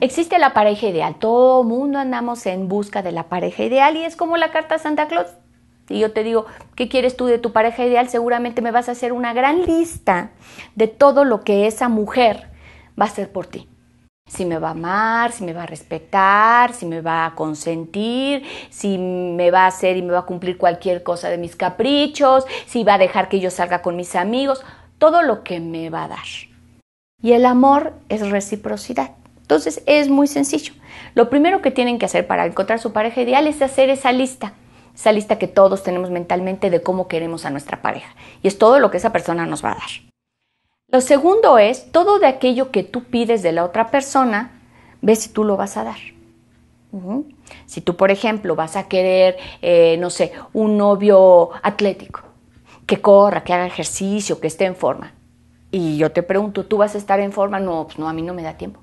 Existe la pareja ideal. Todo mundo andamos en busca de la pareja ideal y es como la carta Santa Claus. Y yo te digo, ¿qué quieres tú de tu pareja ideal? Seguramente me vas a hacer una gran lista de todo lo que esa mujer va a hacer por ti. Si me va a amar, si me va a respetar, si me va a consentir, si me va a hacer y me va a cumplir cualquier cosa de mis caprichos, si va a dejar que yo salga con mis amigos, todo lo que me va a dar. Y el amor es reciprocidad. Entonces es muy sencillo. Lo primero que tienen que hacer para encontrar su pareja ideal es hacer esa lista, esa lista que todos tenemos mentalmente de cómo queremos a nuestra pareja. Y es todo lo que esa persona nos va a dar. Lo segundo es todo de aquello que tú pides de la otra persona, ve si tú lo vas a dar. Si tú, por ejemplo, vas a querer, eh, no sé, un novio atlético, que corra, que haga ejercicio, que esté en forma. Y yo te pregunto, ¿tú vas a estar en forma? No, pues no, a mí no me da tiempo.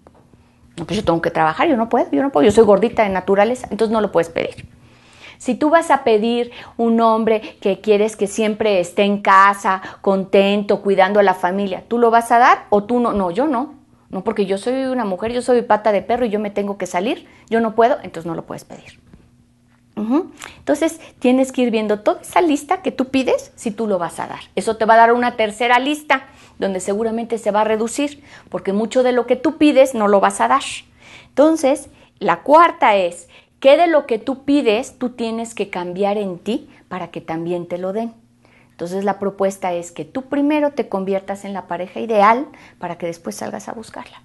Pues yo tengo que trabajar, yo no puedo, yo no puedo, yo soy gordita de naturaleza, entonces no lo puedes pedir. Si tú vas a pedir un hombre que quieres que siempre esté en casa, contento, cuidando a la familia, ¿tú lo vas a dar o tú no? No, yo no. No, porque yo soy una mujer, yo soy pata de perro y yo me tengo que salir, yo no puedo, entonces no lo puedes pedir. Entonces tienes que ir viendo toda esa lista que tú pides si tú lo vas a dar. Eso te va a dar una tercera lista donde seguramente se va a reducir porque mucho de lo que tú pides no lo vas a dar. Entonces, la cuarta es que de lo que tú pides tú tienes que cambiar en ti para que también te lo den. Entonces la propuesta es que tú primero te conviertas en la pareja ideal para que después salgas a buscarla.